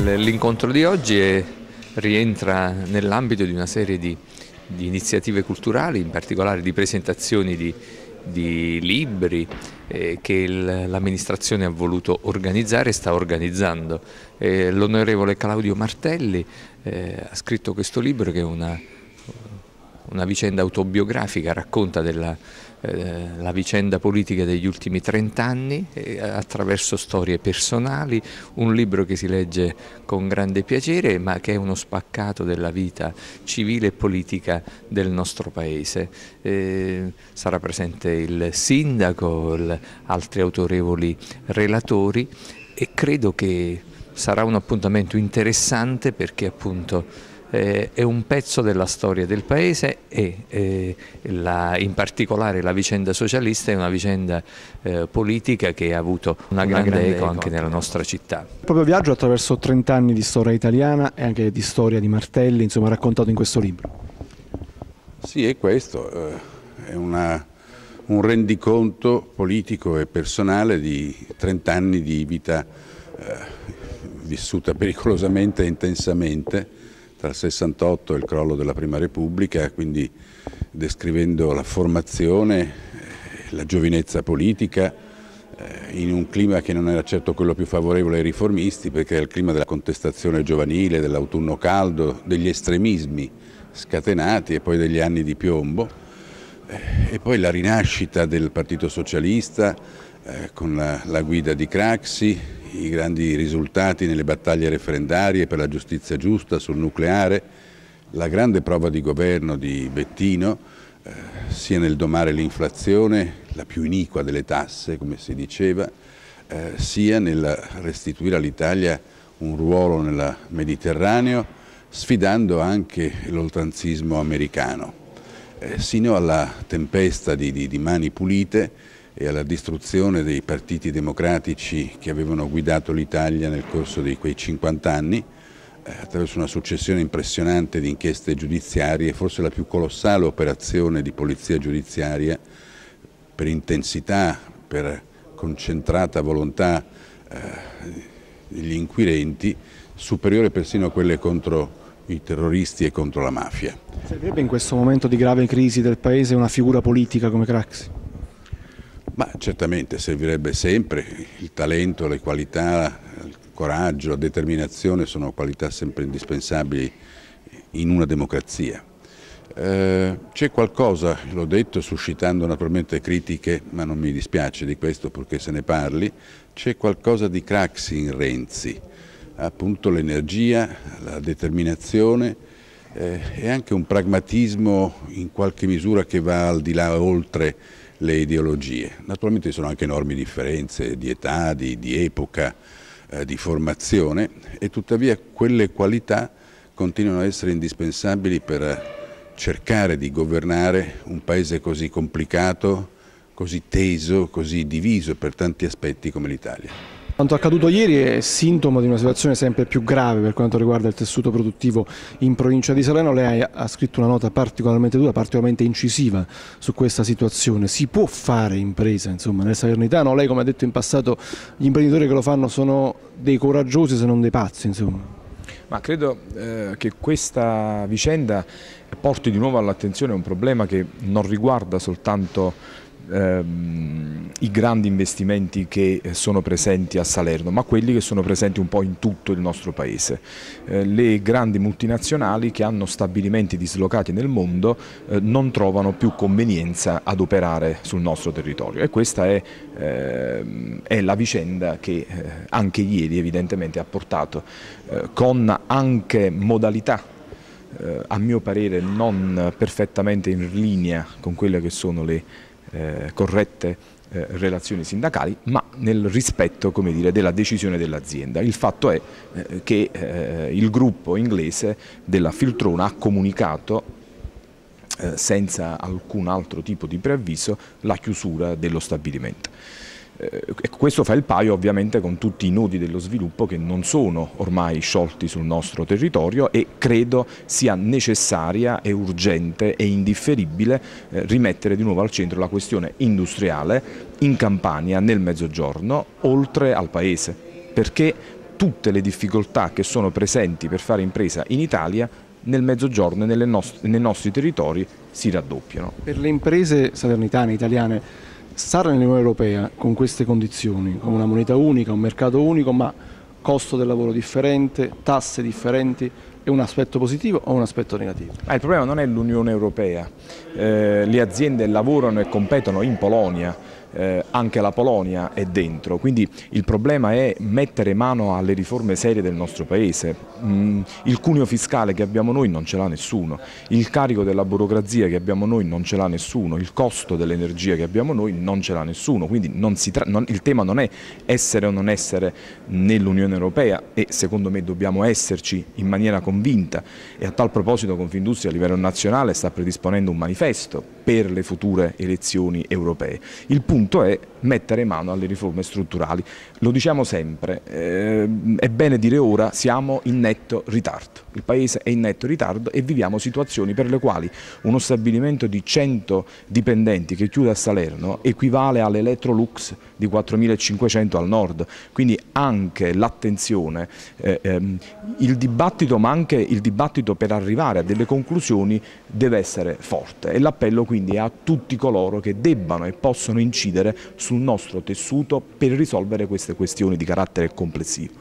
L'incontro di oggi è, rientra nell'ambito di una serie di, di, iniziative culturali, in particolare di presentazioni di, di libri eh, che l'amministrazione ha voluto organizzare e sta organizzando. Eh, L'onorevole Claudio Martelli eh, ha scritto questo libro che è una, una vicenda autobiografica, racconta della eh, la vicenda politica degli ultimi 30 anni eh, attraverso storie personali, un libro che si legge con grande piacere ma che è uno spaccato della vita civile e politica del nostro paese. Eh, sarà presente il sindaco, il, altri autorevoli relatori e credo che sarà un appuntamento interessante perché appunto eh, è un pezzo della storia del paese e eh, la, in particolare la vicenda socialista è una vicenda eh, politica che ha avuto una, una grande, grande, eco anche nella nostra città. Il proprio viaggio attraverso 30 anni di storia italiana e anche di storia di Martelli, insomma raccontato in questo libro. Sì, è questo, eh, è una, un rendiconto politico e personale di 30 anni di vita eh, vissuta pericolosamente e intensamente tra il 68 e il crollo della Prima Repubblica, quindi descrivendo la formazione, eh, la giovinezza politica, eh, in un clima che non era certo quello più favorevole ai riformisti, perché era il clima della contestazione giovanile, dell'autunno caldo, degli estremismi scatenati e poi degli anni di piombo, eh, e poi la rinascita del Partito Socialista con la, la guida di Craxi, i grandi risultati nelle battaglie referendarie per la giustizia giusta sul nucleare, la grande prova di governo di Bettino, eh, sia nel domare l'inflazione, la più iniqua delle tasse, come si diceva, eh, sia nel restituire all'Italia un ruolo nel Mediterraneo, sfidando anche l'oltranzismo americano, eh, sino alla tempesta di, di, di mani pulite e alla distruzione dei partiti democratici che avevano guidato l'Italia nel corso di quei 50 anni, eh, attraverso una successione impressionante di inchieste giudiziarie, forse la più colossale operazione di polizia giudiziaria per intensità, per concentrata volontà eh, degli inquirenti, superiore persino a quelle contro i terroristi e contro la mafia. Servirebbe in questo momento di grave crisi del Paese una figura politica come Craxi? Ma certamente servirebbe sempre il talento, le qualità, il coraggio, la determinazione sono qualità sempre indispensabili in una democrazia. Eh, c'è qualcosa, l'ho detto suscitando naturalmente critiche, ma non mi dispiace di questo perché se ne parli, c'è qualcosa di Craxi in Renzi, appunto l'energia, la determinazione eh, e anche un pragmatismo in qualche misura che va al di là, oltre le ideologie. Naturalmente ci sono anche enormi differenze di età, di, di epoca, eh, di formazione e tuttavia quelle qualità continuano a essere indispensabili per cercare di governare un paese così complicato, così teso, così diviso per tanti aspetti come l'Italia. Quanto accaduto ieri è sintomo di una situazione sempre più grave per quanto riguarda il tessuto produttivo in provincia di Salerno. Lei ha scritto una nota particolarmente dura, particolarmente incisiva su questa situazione. Si può fare impresa insomma, nel Salernitano? Lei come ha detto in passato gli imprenditori che lo fanno sono dei coraggiosi se non dei pazzi. Insomma. Ma credo eh, che questa vicenda porti di nuovo all'attenzione un problema che non riguarda soltanto ehm, i grandi investimenti che sono presenti a Salerno, ma quelli che sono presenti un po' in tutto il nostro paese. Eh, le grandi multinazionali che hanno stabilimenti dislocati nel mondo eh, non trovano più convenienza ad operare sul nostro territorio e questa è, eh, è la vicenda che eh, anche ieri evidentemente ha portato eh, con anche modalità eh, a mio parere non perfettamente in linea con quelle che sono le eh, corrette eh, relazioni sindacali, ma nel rispetto dire, della decisione dell'azienda. Il fatto è eh, che eh, il gruppo inglese della Filtrona ha comunicato eh, senza alcun altro tipo di preavviso la chiusura dello stabilimento. Eh, questo fa il paio ovviamente con tutti i nodi dello sviluppo che non sono ormai sciolti sul nostro territorio e credo sia necessaria e urgente e indifferibile eh, rimettere di nuovo al centro la questione industriale in Campania, nel Mezzogiorno, oltre al Paese, perché tutte le difficoltà che sono presenti per fare impresa in Italia nel mezzogiorno e nei nostri territori si raddoppiano. Per le imprese salernitane, italiane, stare nell'Unione Europea con queste condizioni, con una moneta unica, un mercato unico, ma costo del lavoro differente, tasse differenti, è un aspetto positivo o un aspetto negativo? Ah, il problema non è l'Unione Europea, eh, le aziende lavorano e competono in Polonia, eh, anche la Polonia è dentro, quindi il problema è mettere mano alle riforme serie del nostro Paese. Mm, il cuneo fiscale che abbiamo noi non ce l'ha nessuno, il carico della burocrazia che abbiamo noi non ce l'ha nessuno, il costo dell'energia che abbiamo noi non ce l'ha nessuno, quindi non non, il tema non è essere o non essere nell'Unione Europea e secondo me dobbiamo esserci in maniera convinta. E a tal proposito Confindustria a livello nazionale sta predisponendo un manifesto per le future elezioni europee. Il punto è mettere mano alle riforme strutturali. Lo diciamo sempre, eh, è bene dire ora, siamo in netto ritardo. Il Paese è in netto ritardo e viviamo situazioni per le quali uno stabilimento di 100 dipendenti che chiude a Salerno equivale all'Electrolux di 4.500 al nord. Quindi anche l'attenzione, eh, ehm, il dibattito ma anche il dibattito per arrivare a delle conclusioni deve essere forte e l'appello quindi a tutti coloro che debbano e possono incidere sul nostro tessuto per risolvere queste questioni di carattere complessivo.